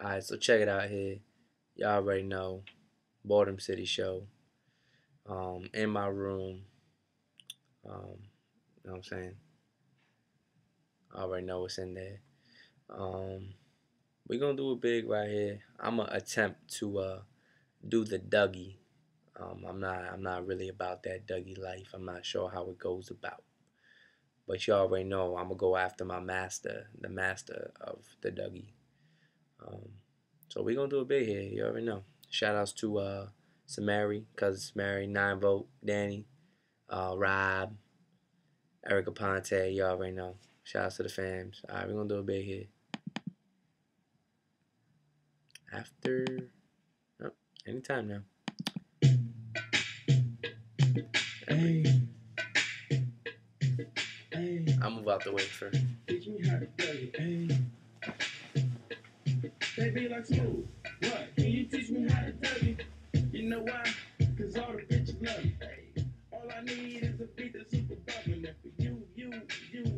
Alright, so check it out here. Y'all already know. Boredom City Show. Um, in my room. Um, you know what I'm saying? I already know what's in there. Um, we're gonna do a big right here. I'm gonna attempt to uh, do the Dougie. Um, I'm not I'm not really about that Dougie life. I'm not sure how it goes about. But you already know I'm gonna go after my master, the master of the Dougie. So we're gonna do a big here. You already know. Shout outs to uh Samari, cousin Samari, Nine Vote, Danny, uh, Rob, Erica Ponte, you already know. Shout outs to the fams. Alright, we're gonna do a big here. After oh, anytime now. Hey. Hey. I'll move out the way for. They be like, smooth. What? Can you teach me how to tell you? You know why? Cause all the bitches love you. All I need is a beat that's super bubbling. And for you, you, you.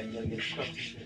jährige Geschichte.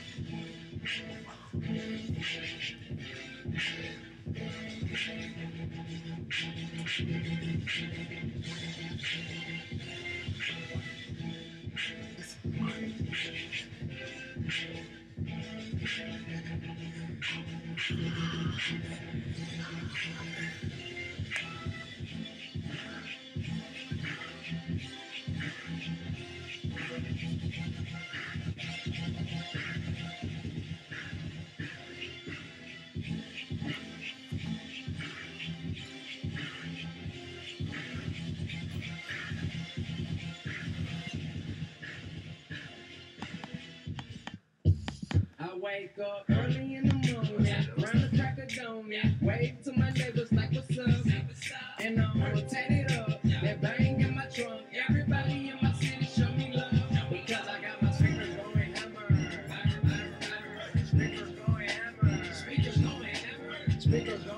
I'm sorry. Wake up early in the morning, round the crack of dawn, wave to my neighbors like what's up, and I'm gonna it up, that bang in my trunk. Everybody in my city show me love because I got my speakers going hammer, speakers going hammer, speakers going hammer, speakers going hammer.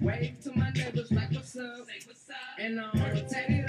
Wave to my neighbors like what's up, and I'm rotating